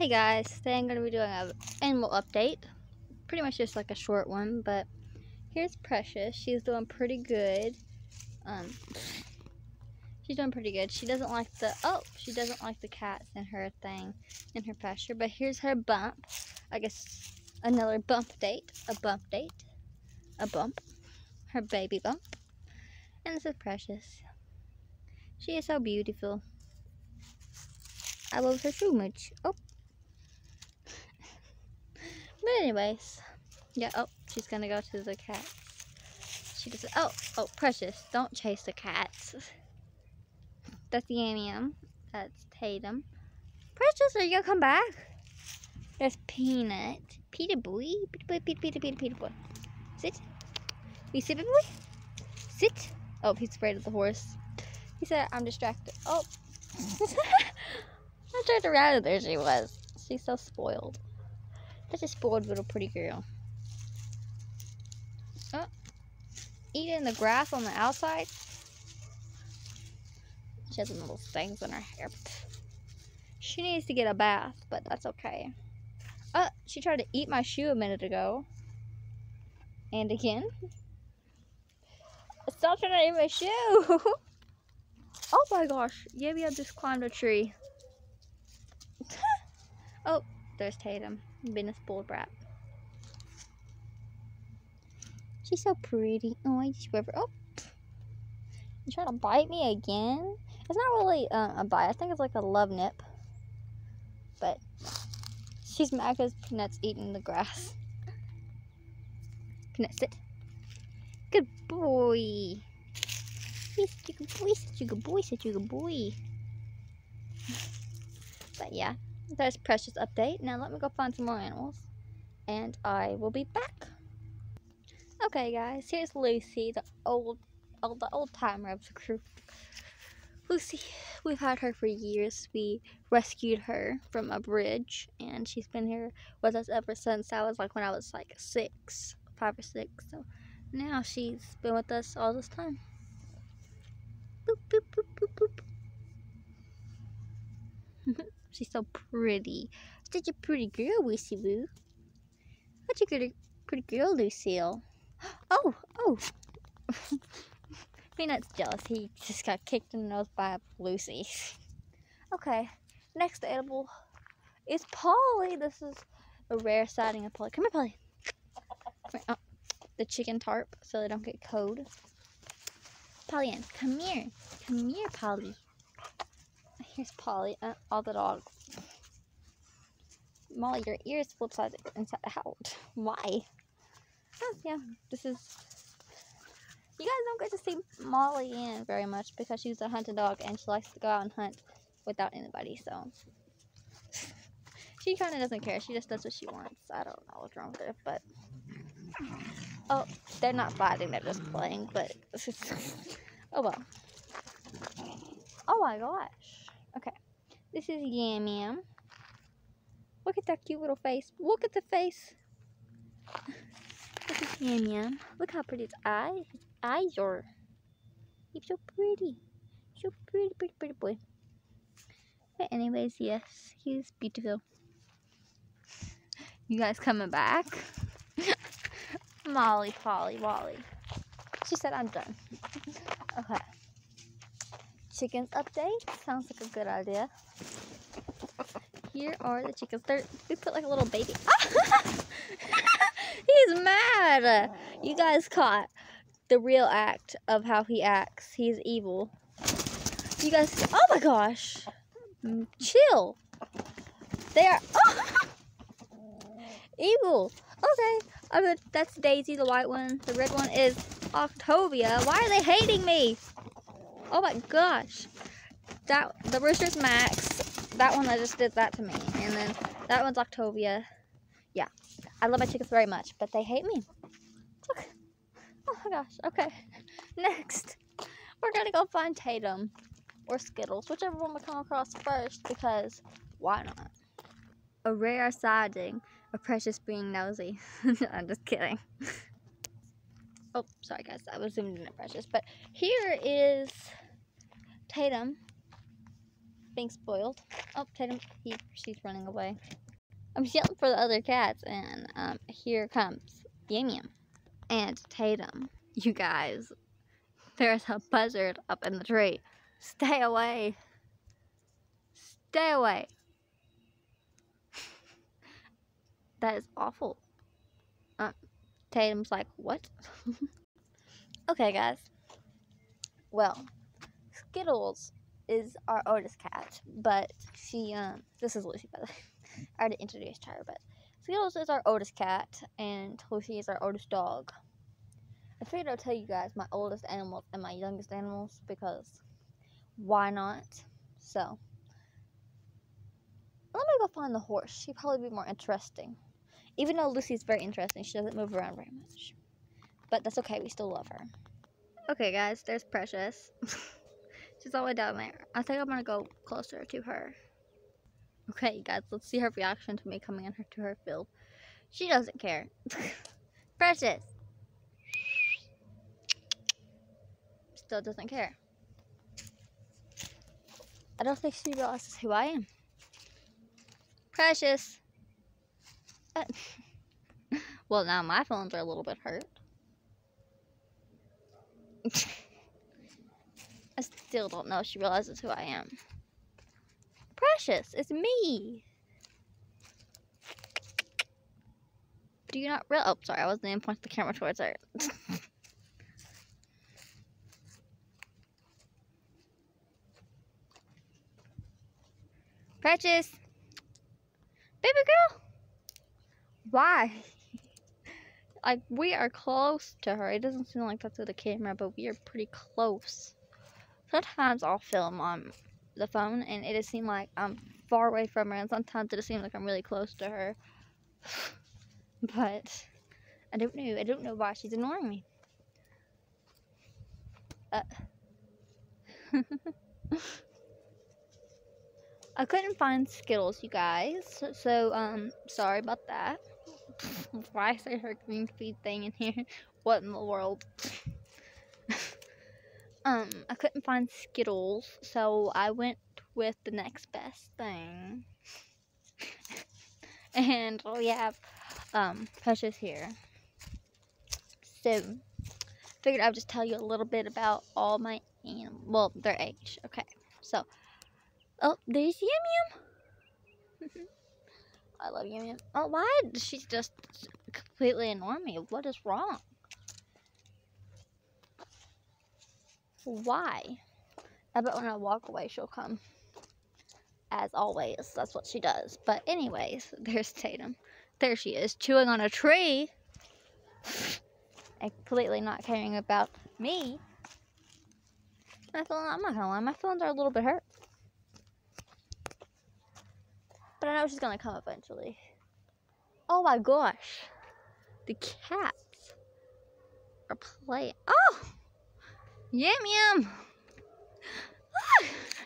Hey guys, today I'm going to be doing an animal update. Pretty much just like a short one, but here's Precious. She's doing pretty good. Um, she's doing pretty good. She doesn't like the, oh, she doesn't like the cats in her thing, in her pasture. But here's her bump. I guess another bump date, a bump date, a bump, her baby bump. And this is Precious. She is so beautiful. I love her so much. Oh. But anyways, yeah. Oh, she's gonna go to the cats. She does. Oh, oh, precious! Don't chase the cats. That's Yam Yam. That's Tatum. Precious, are you gonna come back? That's Peanut. Peter boy. Peter boy. Peter. Peter. Peter. Peter boy. Sit. You sit, boy. Sit. Oh, he's afraid of the horse. He said, "I'm distracted." Oh. I turned around and there she was. She's so spoiled. Such a spoiled little pretty girl. Oh, eating the grass on the outside. She has some little things in her hair. She needs to get a bath, but that's okay. Oh, she tried to eat my shoe a minute ago. And again. Stop trying to eat my shoe! oh my gosh, Yabby I just climbed a tree. oh, there's Tatum, being a spoiled brat. She's so pretty. Oh, I just river. Oh, you trying to bite me again? It's not really uh, a bite. I think it's like a love nip. But she's mad because Peanut's eating the grass. Peanut, sit. Good boy. Such a good boy, such a good boy, such a good boy. But yeah, there's Precious update. Now let me go find some more animals. And I will be back. Okay guys, here's Lucy, the old, old the old timer of the crew. Lucy, we've had her for years. We rescued her from a bridge and she's been here with us ever since I was like when I was like six, five or six. So now she's been with us all this time. Boop, boop, boop. She's so pretty. Such a pretty girl, Lucy Woo. Such a good, pretty girl, Lucille. Oh, oh. Peanut's jealous. He just got kicked in the nose by Lucy. okay, next animal is Polly. This is a rare sighting of Polly. Come here, Polly. Come here. Oh, the chicken tarp so they don't get cold. Polly, come here. Come here, Polly. Here's Polly, uh, all the dogs. Molly, your ears flip sides inside out. Why? Oh, yeah, this is. You guys don't get to see Molly in very much because she's a hunting dog and she likes to go out and hunt without anybody. So she kind of doesn't care. She just does what she wants. I don't know what's wrong with her, but oh, they're not fighting. They're just playing. But oh well. Oh my gosh. Okay. This is Yam Yam. Look at that cute little face. Look at the face. This is Yam Yam. Look how pretty its eyes. His eyes are. He's so pretty. So pretty, pretty, pretty boy. But anyways, yes, he's beautiful. You guys coming back? Molly, Polly, Wally. She said I'm done. okay chickens update. Sounds like a good idea. Here are the chickens. They're, we put like a little baby. He's mad. You guys caught the real act of how he acts. He's evil. You guys, oh my gosh. Chill. They are oh. evil. Okay. Oh, mean, that's Daisy, the white one. The red one is Octavia. Why are they hating me? Oh my gosh. That the rooster's Max. That one that just did that to me. And then that one's Octavia. Yeah. I love my chickens very much, but they hate me. Look. Oh my gosh. Okay. Next. We're gonna go find Tatum or Skittles, whichever one we come across first, because why not? A rare sighting a Precious being nosy. I'm just kidding. Oh, sorry guys, I was zooming in at Precious. But here is Tatum. being spoiled. Oh, Tatum, he, she's running away. I'm yelling for the other cats, and um, here comes Yum Yum and Tatum. You guys, there's a buzzard up in the tree. Stay away. Stay away. that is awful. Uh, Tatum's like, what? okay, guys. Well, Skittles is our oldest cat, but she, um, this is Lucy, by the way. I already introduced her, but Skittles is our oldest cat, and Lucy is our oldest dog. I figured I'd tell you guys my oldest animals and my youngest animals because why not? So, let me go find the horse. She'd probably be more interesting. Even though Lucy's very interesting, she doesn't move around very much. But that's okay, we still love her. Okay, guys, there's Precious. She's all the way down there. I think I'm gonna go closer to her. Okay, guys, let's see her reaction to me coming in her to her field. She doesn't care. Precious! Still doesn't care. I don't think she realizes who I am. Precious! Well, now my phones are a little bit hurt. I still don't know if she realizes who I am. Precious, it's me. Do you not real? Oh, sorry, I wasn't even pointing the camera towards her. Precious, baby girl. Why? like we are close to her. It doesn't seem like that's with the camera, but we are pretty close. Sometimes I'll film on the phone and it just seems like I'm far away from her and sometimes it just seems like I'm really close to her. but I don't know. I don't know why she's ignoring me. Uh. I couldn't find Skittles, you guys. So, um, sorry about that. Why is there a green feed thing in here? What in the world? um, I couldn't find Skittles, so I went with the next best thing. and we have um Precious here. So figured I would just tell you a little bit about all my animals. Well, their age. Okay. So oh there's Yum Yum. I love you, man. Oh why does she just completely annoy me? What is wrong? Why? I bet when I walk away, she'll come. As always, that's what she does. But anyways, there's Tatum. There she is, chewing on a tree. and completely not caring about me. My feelings, I'm not gonna lie, my feelings are a little bit hurt. But I know she's gonna come eventually. Oh my gosh. The cats are playing. Oh! Yum yum!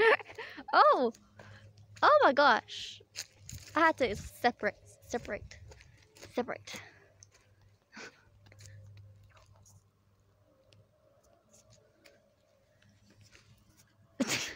oh! Oh my gosh! I had to separate, separate, separate.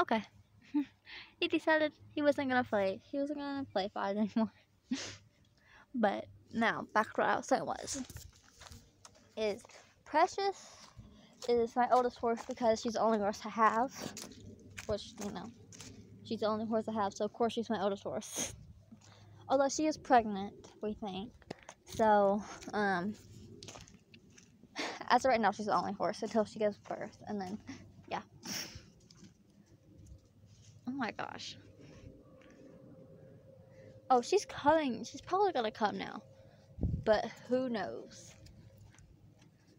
okay. he decided he wasn't gonna play. He wasn't gonna play five anymore. but now, back to what I was was is Precious is my oldest horse because she's the only horse I have. Which, you know, she's the only horse I have, so of course she's my oldest horse. Although she is pregnant, we think. So, um, as of right now, she's the only horse until she gives birth, and then, yeah. Oh my gosh. Oh, she's coming. She's probably gonna come now. But who knows?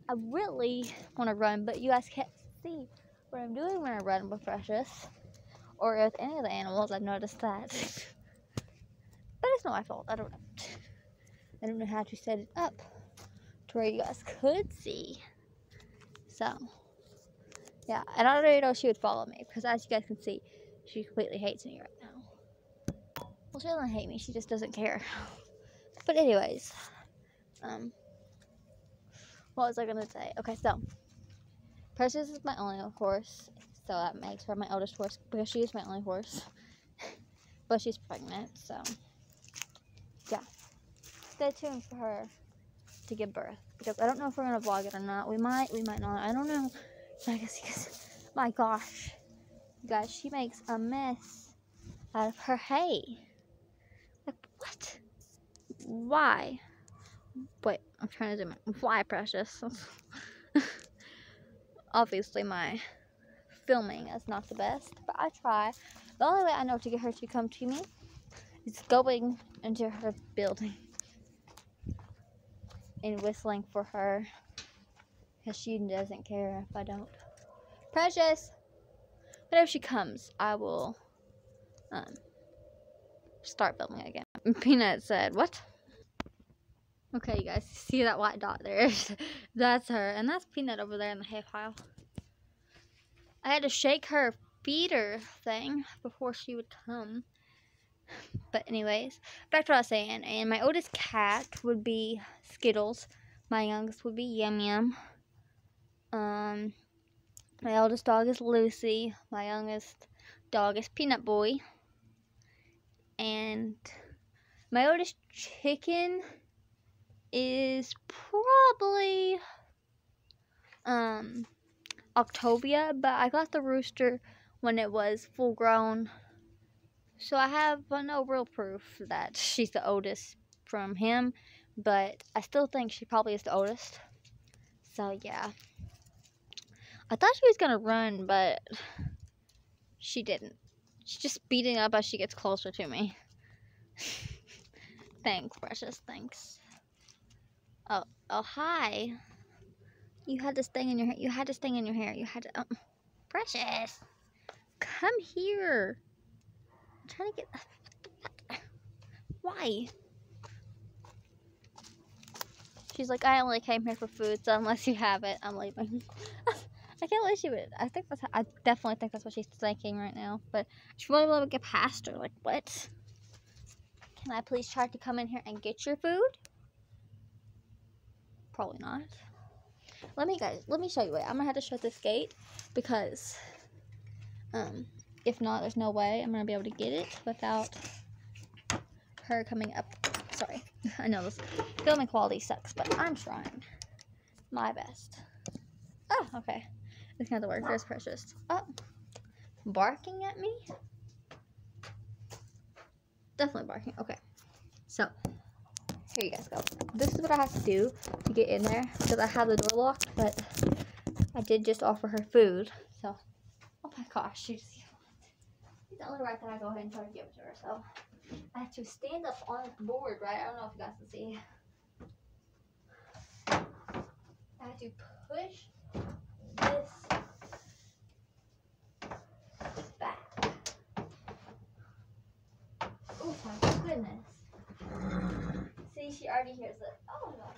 I really want to run, but you guys can't see what I'm doing when I run with Precious. Or with any of the animals, I've noticed that. but it's not my fault. I don't know. I don't know how to set it up to where you guys could see. So, yeah. And I don't already know she would follow me because as you guys can see, she completely hates me right now. Well, she doesn't hate me. She just doesn't care. But anyways, um, what was I gonna say? Okay, so Precious is my only horse. so that makes her my oldest horse because she is my only horse. but she's pregnant, so yeah. Stay tuned for her to give birth because I don't know if we're gonna vlog it or not. We might, we might not. I don't know. I guess because my gosh, guys, she makes a mess out of her hay. Like what? Why? Wait, I'm trying to zoom in. Why, precious? Obviously, my filming is not the best, but I try. The only way I know to get her to come to me is going into her building and whistling for her because she doesn't care if I don't. Precious! Whenever she comes, I will um, start filming again. Peanut said, What? Okay, you guys, see that white dot there? that's her, and that's Peanut over there in the hay pile. I had to shake her feeder thing before she would come. But anyways, back to what I was saying. And my oldest cat would be Skittles. My youngest would be Yum Yum. Um, my oldest dog is Lucy. My youngest dog is Peanut Boy. And my oldest chicken is probably um Octavia, but I got the rooster when it was full grown. So I have no real proof that she's the oldest from him, but I still think she probably is the oldest. So yeah. I thought she was gonna run, but she didn't. She's just speeding up as she gets closer to me. thanks, precious, thanks. Oh, oh, hi. You had this thing in your hair. You had this thing in your hair. You had to. Oh, precious. Come here. I'm trying to get. Why? She's like, I only came here for food, so unless you have it, I'm leaving. I can't believe she would. I think that's. I definitely think that's what she's thinking right now. But she won't be able to get past her. Like, what? Can I please try to come in here and get your food? Probably not. Let me guys, let me show you. Wait, I'm gonna have to shut this gate because um, if not, there's no way I'm gonna be able to get it without her coming up. Sorry, I know this filming quality sucks, but I'm trying my best. Oh, okay. It's gonna work. There's Precious. Oh, barking at me? Definitely barking. Okay. So, here you guys go. This is what I have to do to get in there because I have the door locked, but I did just offer her food. So, oh my gosh, she's, the only right that I go ahead and try to give it to her. So, I have to stand up on the board, right? I don't know if you guys can see. I have to push this back. Oh my goodness. See, she already hears it. Oh my gosh.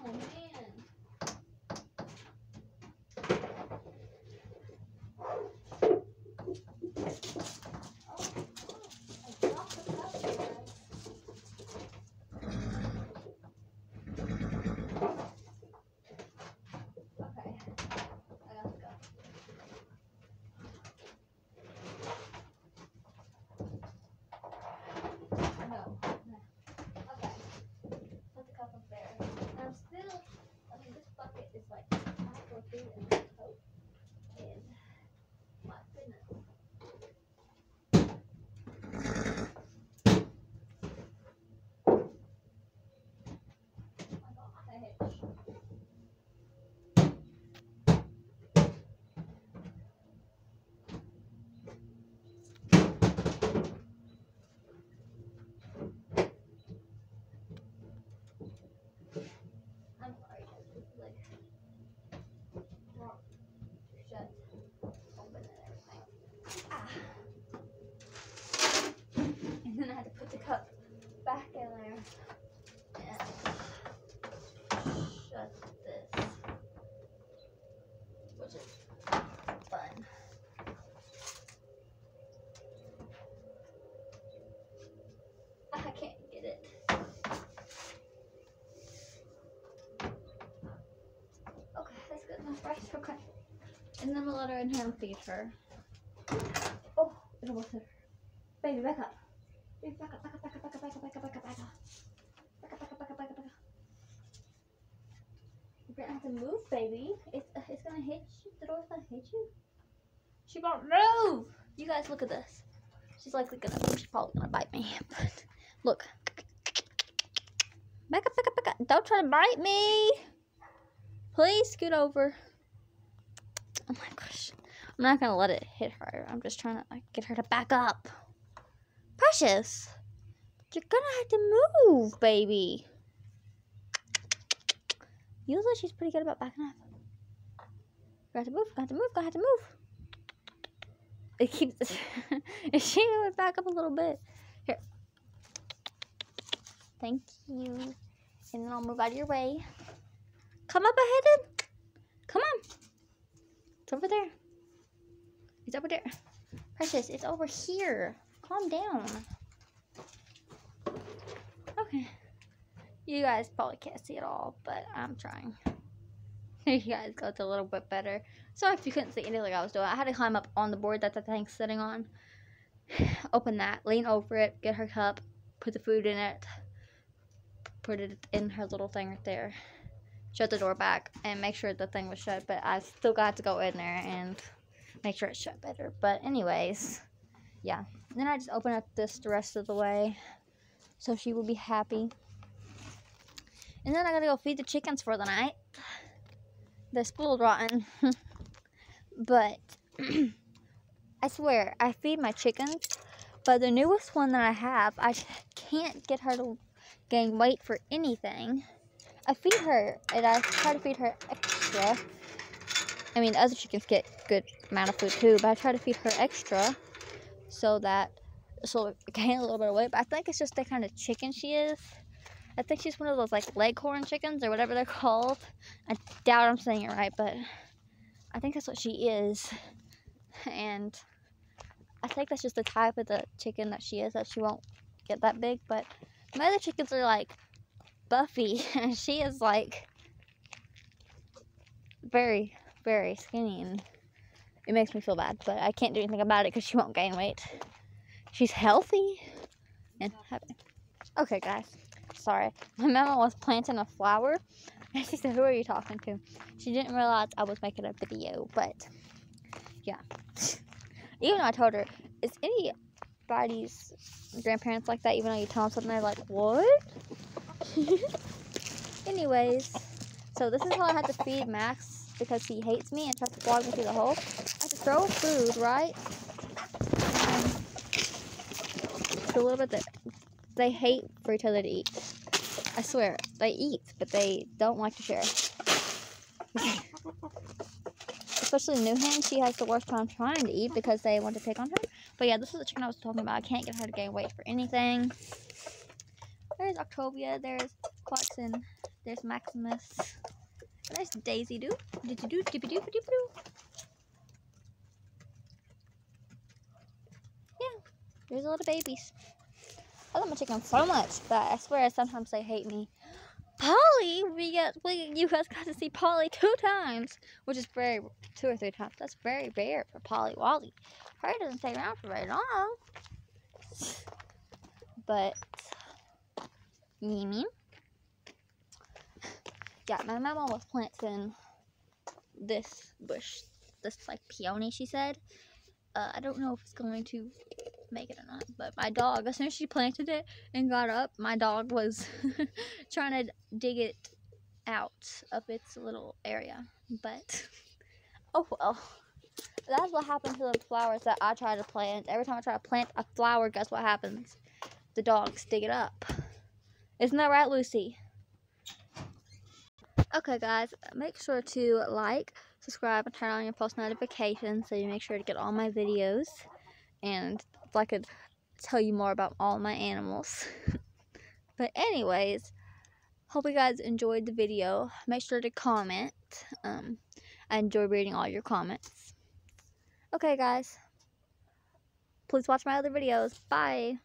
Oh man. Oh, I dropped the cup, you guys. Okay, I got to go. rice, okay. And then we'll let her in here and feed her. Oh, it almost hit her. Baby, back up. Baby, back up, back up, back up, back up, back up, back up, back up, back up. Back up, back up, back up, back up, back up. You're gonna have to move, baby. It's, uh, it's gonna hit you. The door's gonna hit you. She won't move. You guys look at this. She's likely gonna. She's probably gonna bite me. Look. Back up, back up, back up. Don't try to bite me. Please scoot over. Oh my gosh. I'm not gonna let it hit her. I'm just trying to like get her to back up. Precious. You're gonna have to move, baby. Usually she's pretty good about backing up. Got to move, got to move, got to move. It keeps is she gonna back up a little bit? Here. Thank you. And then I'll move out of your way. Come up ahead and come on. It's over there. It's over there. Precious, it's over here. Calm down. Okay. You guys probably can't see it all, but I'm trying. you guys got a little bit better. Sorry if you couldn't see anything I was doing. I had to climb up on the board that the thing's sitting on. Open that, lean over it, get her cup, put the food in it, put it in her little thing right there. Shut the door back and make sure the thing was shut, but I still got to go in there and make sure it's shut better. But anyways, yeah. Then I just open up this the rest of the way so she will be happy. And then I gotta go feed the chickens for the night. They're spoiled rotten. but I swear, I feed my chickens, but the newest one that I have, I can't get her to gain weight for anything. I feed her, and I try to feed her extra. I mean, other chickens get good amount of food too, but I try to feed her extra so that so gain a little bit of weight. But I think it's just the kind of chicken she is. I think she's one of those like leghorn chickens or whatever they're called. I doubt I'm saying it right, but I think that's what she is. And I think that's just the type of the chicken that she is, that she won't get that big. But my other chickens are like Buffy, and she is like very, very skinny, and it makes me feel bad. But I can't do anything about it because she won't gain weight. She's healthy and happy. Okay, guys. Sorry. My mama was planting a flower. And she said, Who are you talking to? She didn't realize I was making a video, but yeah. even though I told her, is anybody's grandparents like that? Even though you tell them something, they're like, What? Anyways, so this is how I had to feed Max because he hates me and tries to flog me through the hole. I have to throw food, right? It's a little bit that they hate for each other to eat. I swear, they eat, but they don't like to share. Especially New Hen, she has the worst time trying to eat because they want to pick on her. But yeah, this is the chicken I was talking about. I can't get her to gain weight for anything. There's Octavia, there's Clarkson, there's Maximus, there's Daisy Doo. Doo, doo. Yeah, there's a lot of babies. I love my chickens so much, but I swear sometimes they hate me. Polly, we get we you guys got to see Polly two times, which is very two or three times. That's very rare for Polly Wally. Her doesn't stay around for very long. But you mean? Yeah, my mom was planting this bush, this like peony. She said. Uh, I don't know if it's going to make it or not. But my dog, as soon as she planted it and got up, my dog was trying to dig it out of its little area. But, oh well. That's what happens to the flowers that I try to plant. Every time I try to plant a flower, guess what happens? The dogs dig it up. Isn't that right, Lucy? Okay, guys, make sure to like, subscribe, and turn on your post notifications so you make sure to get all my videos. And if I could tell you more about all my animals. but anyways, hope you guys enjoyed the video. Make sure to comment. Um, I enjoy reading all your comments. Okay, guys. Please watch my other videos. Bye.